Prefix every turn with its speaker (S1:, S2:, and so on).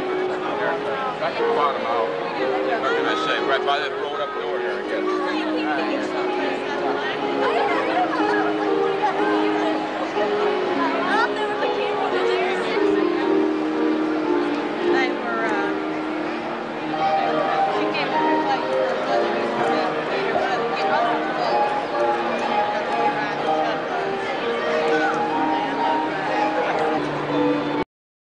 S1: At the bottom say, right by that road up north.